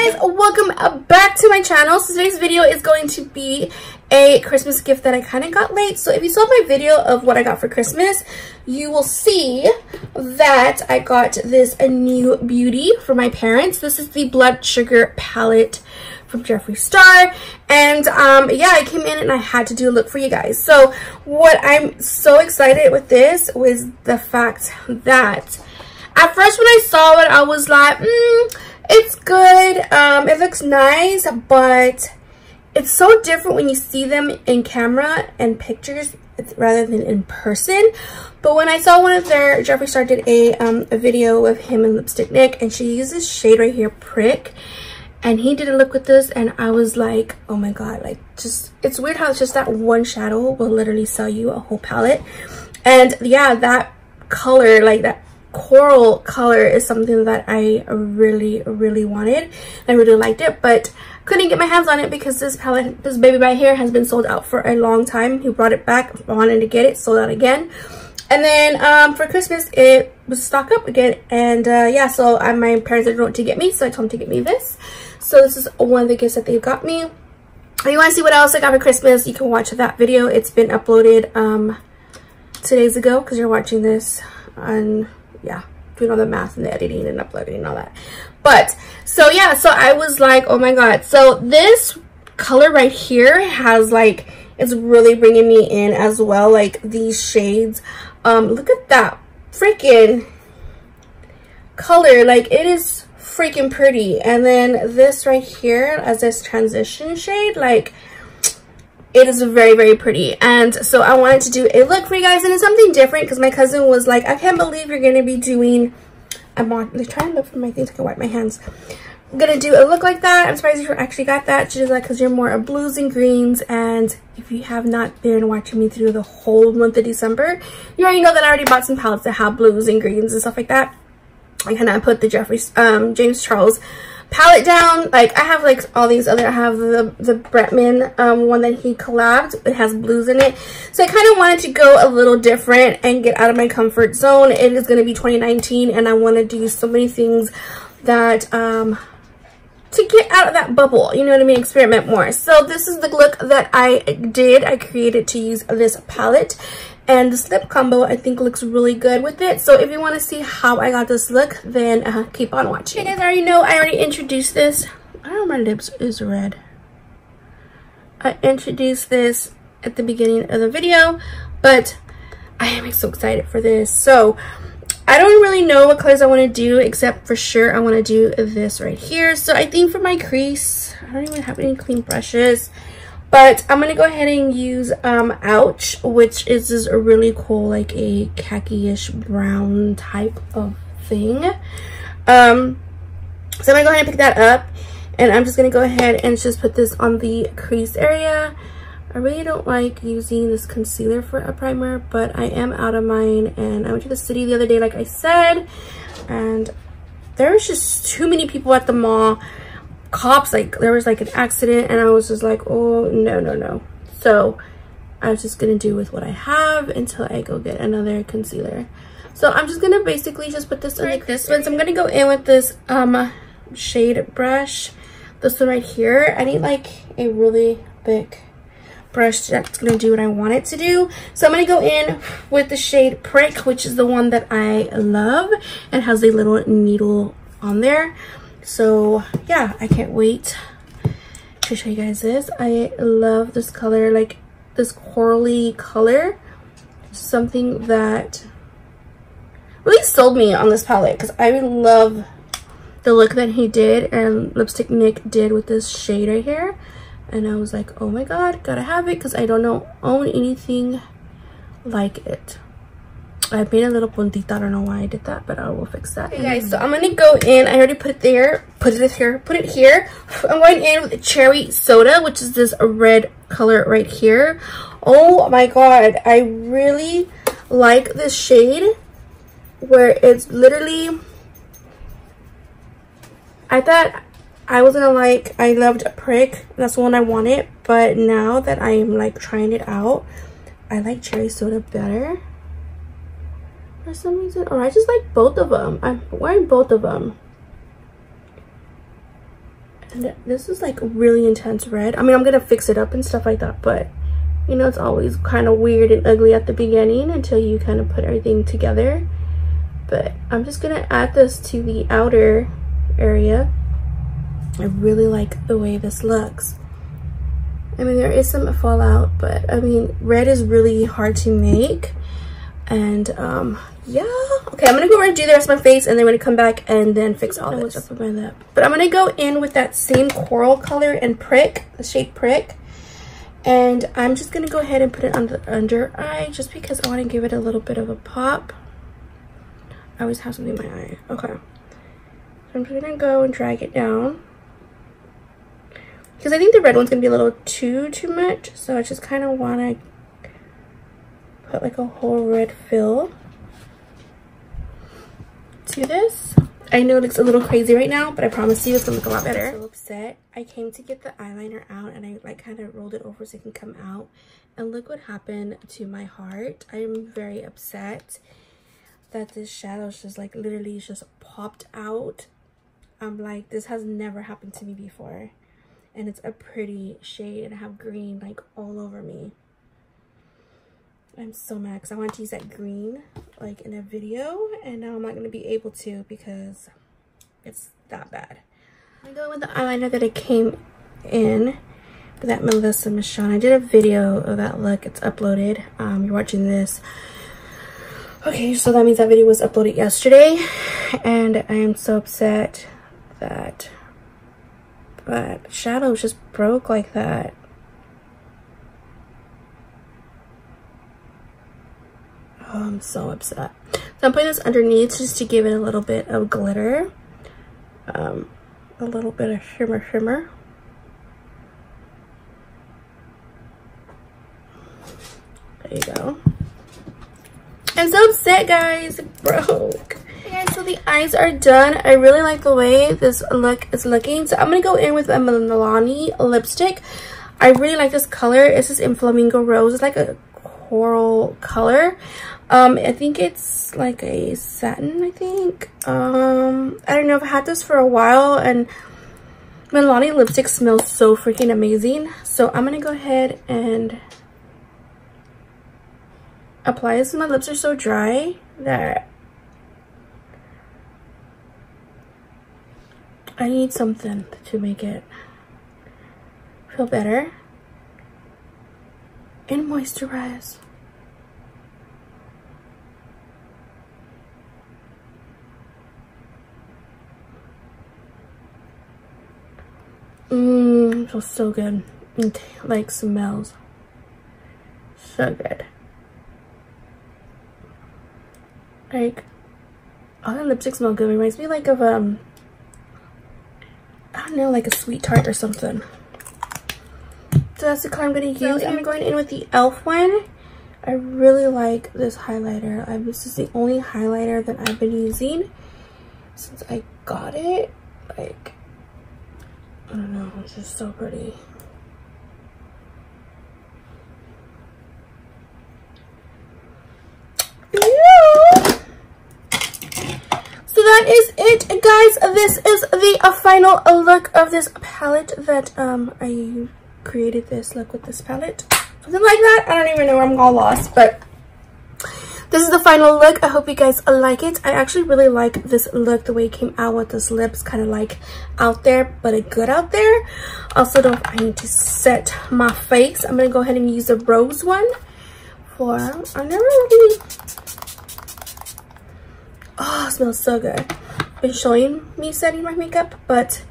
guys welcome back to my channel. So today's video is going to be a christmas gift that i kind of got late. So if you saw my video of what i got for christmas you will see that i got this a new beauty for my parents. This is the blood sugar palette from Jeffree Star. And um yeah I came in and I had to do a look for you guys. So what I'm so excited with this was the fact that at first when I saw it I was like mm, Um, it looks nice, but it's so different when you see them in camera and pictures rather than in person. But when I saw one of their, Jeffree Star did a, um, a video of him and Lipstick Nick, and she used this shade right here, Prick. And he did a look with this, and I was like, oh my god, like, just, it's weird how it's just that one shadow will literally sell you a whole palette. And yeah, that color, like that coral color is something that I really, really wanted. I really liked it, but couldn't get my hands on it because this palette, this Baby by Hair has been sold out for a long time. He brought it back, I wanted to get it, sold out again. And then um, for Christmas, it was stock up again. And uh, yeah, so uh, my parents didn't know what to get me, so I told them to get me this. So this is one of the gifts that they got me. If you want to see what else I got for Christmas, you can watch that video. It's been uploaded um, two days ago because you're watching this on yeah doing all the math and the editing and uploading and all that. But so yeah so i was like oh my god. So this color right here has like it's really bringing me in as well like these shades. Um look at that freaking color. Like it is freaking pretty. And then this right here as this transition shade like it is very very pretty. And so i wanted to do a look for you guys and it's something different because my cousin was like i can't believe you're gonna be doing i'm on trying to look for my things i can wipe my hands. I'm gonna do a look like that. I'm surprised you actually got that. She's like because you're more of blues and greens and if you have not been watching me through the whole month of december you already know that i already bought some palettes that have blues and greens and stuff like that. I kind of put the jeffree um james charles palette down. Like i have like all these other i have the the bretman um one that he collabed. It has blues in it. So i kind of wanted to go a little different and get out of my comfort zone. It is going to be 2019 and i want to do so many things that um to get out of that bubble you know what i mean? Experiment more. So this is the look that i did. I created to use this palette and the slip combo I think looks really good with it. So if you want to see how I got this look, then uh, keep on watching. You guys already know I already introduced this. I know my lips is red. I introduced this at the beginning of the video, but I am so excited for this. So I don't really know what colors I want to do, except for sure I want to do this right here. So I think for my crease, I don't even have any clean brushes. But I'm going to go ahead and use um, Ouch, which is this a really cool, like a khaki-ish brown type of thing. Um, so I'm going to go ahead and pick that up. And I'm just going to go ahead and just put this on the crease area. I really don't like using this concealer for a primer, but I am out of mine. And I went to the city the other day, like I said. And there's just too many people at the mall cops like there was like an accident and i was just like oh no no no. So i was just gonna do with what i have until i go get another concealer. So i'm just gonna basically just put this on like this one so i'm gonna go in with this um shade brush. This one right here i need like a really big brush that's gonna do what i want it to do. So i'm gonna go in with the shade prick which is the one that i love. And has a little needle on there so yeah i can't wait to show you guys this. I love this color like this corally color. Something that really sold me on this palette because i love the look that he did and lipstick nick did with this shade right here. And i was like oh my god gotta have it because i don't know own anything like it I made a little puntita. I don't know why I did that, but I will fix that. Okay, guys, so I'm gonna go in. I already put it there. Put it here. Put it here. I'm going in with cherry soda, which is this red color right here. Oh my god, I really like this shade where it's literally. I thought I was gonna like. I loved prick. That's the one I wanted, but now that I'm like trying it out, I like cherry soda better for some reason. Or I just like both of them. I'm wearing both of them. And this is like really intense red. I mean, I'm to fix it up and stuff like that, but you know, it's always kind of weird and ugly at the beginning until you kind of put everything together. But I'm just to add this to the outer area. I really like the way this looks. I mean, there is some fallout, but I mean, red is really hard to make. And um, yeah. Okay, I'm gonna go over and do the rest of my face and then I'm gonna come back and then fix all this up with my lip. But I'm gonna go in with that same coral color and prick, the shade prick. And I'm just gonna go ahead and put it on the under eye just because I wanna give it a little bit of a pop. I always have something in my eye. Okay. So I'm just gonna go and drag it down because I think the red one's gonna be a little too too much so I just kind of want to put like a whole red fill to this. I know it looks a little crazy right now but I promise you it's gonna look a lot better. I'm so upset. I came to get the eyeliner out and I like kind of rolled it over so it can come out. And look what happened to my heart. I'm very upset that this shadows just like literally just popped out. I'm like this has never happened to me before. And it's a pretty shade and I have green like all over me. I'm so mad because I wanted to use that green like in a video and now I'm not going to be able to because it's that bad. I'm going with the eyeliner that I came in that Melissa Michelle. I did a video of that look. It's uploaded. Um, you're watching this. Okay, so that means that video was uploaded yesterday and I am so upset that but shadows just broke like that. Oh, I'm so upset. So I'm putting this underneath just to give it a little bit of glitter. Um, a little bit of shimmer shimmer. There you go. I'm so upset, guys. It broke guys, so the eyes are done. I really like the way this look is looking. So I'm going to go in with a Milani lipstick. I really like this color. It's just in Flamingo Rose. It's like a coral color. Um, I think it's like a satin, I think. Um, I don't know. I've had this for a while and Milani lipstick smells so freaking amazing. So I'm to go ahead and apply this. My lips are so dry that I need something to make it feel better and moisturize. Mmm, feels so good. It like smells so good. Like all the lipsticks smell good. It reminds me like of um I don't know, like a sweet tart or something. So that's the color I'm going to use. I'm going in with the e.l.f. one. I really like this highlighter. I, this is the only highlighter that I've been using since I got it. Like, I don't know, it's just so pretty. So that is it guys this is the uh, final look of this palette that um i created this look with this palette. Something like that. I don't even know where i'm all lost but this is the final look. I hope you guys like it. I actually really like this look the way it came out with those lips kind of like out there but a good out there. Also don't i need to set my face. I'm gonna go ahead and use the rose one for i never really Oh, smells so good. Been showing me setting my makeup, but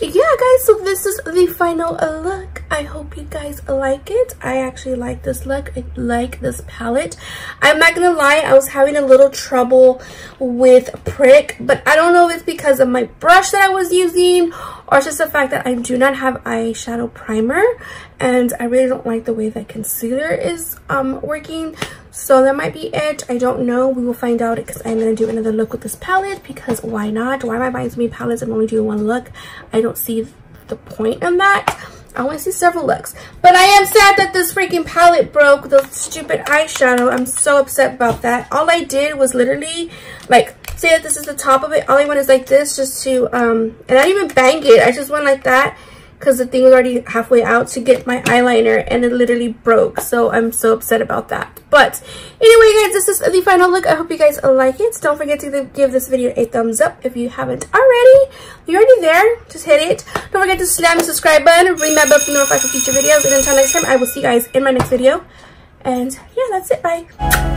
yeah guys so this is the final look. I hope you guys like it. I actually like this look. I like this palette. I'm not gonna lie i was having a little trouble with prick but i don't know if it's because of my brush that i was using or just the fact that i do not have eyeshadow primer and i really don't like the way that concealer is um working so that might be it i don't know we will find out because i'm going to do another look with this palette because why not why am i buying so many palettes and only doing one look i don't see the point in that I want to see several looks. But I am sad that this freaking palette broke. The stupid eyeshadow. I'm so upset about that. All I did was literally, like, say that this is the top of it. All I went is like this just to, um, and I didn't even bang it. I just went like that because the thing was already halfway out to get my eyeliner and it literally broke. So I'm so upset about that. But anyway, guys, this is the final look. I hope you guys like it. Don't forget to give this video a thumbs up if you haven't already. You're already there. Just hit it. Don't forget to slam the subscribe button. Ring that bell to be notified for future videos. And until next time, I will see you guys in my next video. And yeah, that's it. Bye.